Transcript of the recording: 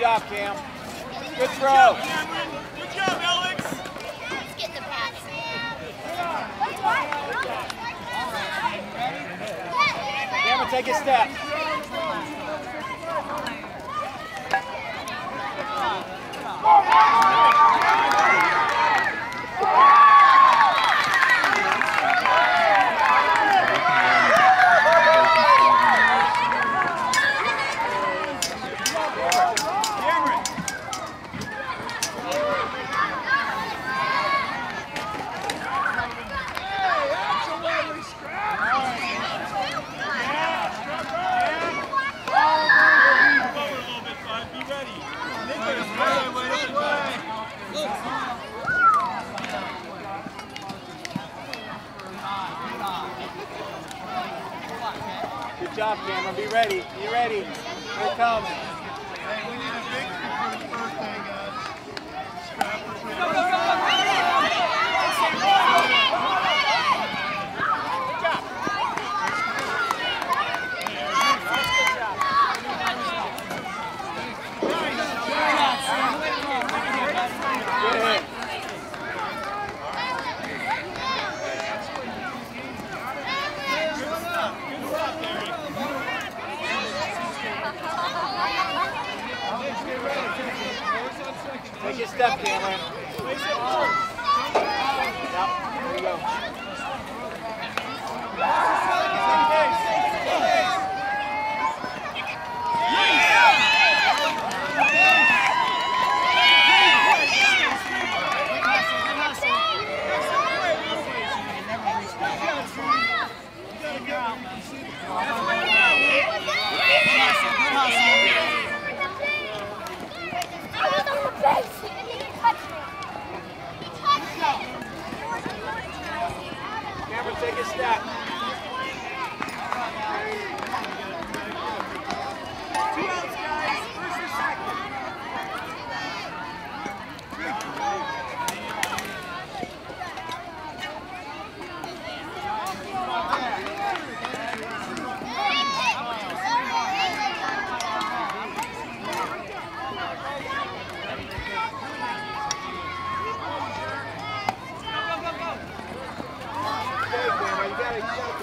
job, Cam. Good throw. Good job, Alex. Let's get the pass. Cameron, take a step. Cameron. Good job, Cameron. Be ready. Be ready. Here it comes. Hey, we need a for his birthday, guys. Take a step, Cameron. Yep. There you go. Cameron, take a step. Two outs, guys. First or second. Okay, Cameron, you gotta,